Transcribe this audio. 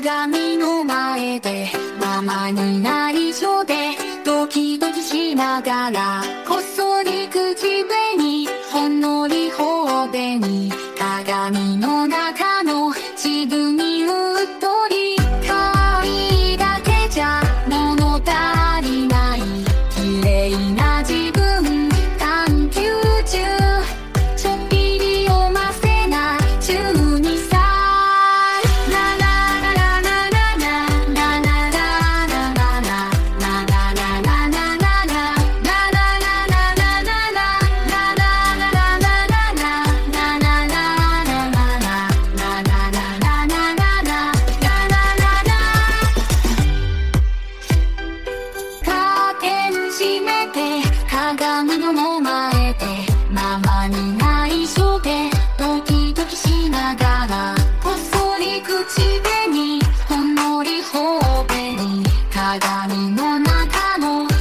鏡の前でママに内緒でドキドキしながらこっそり口紅ほんのり頬紅鏡の中て鏡の前でママに内緒でドキドキしながらこっそり口紅ほんのり頬紅鏡の中の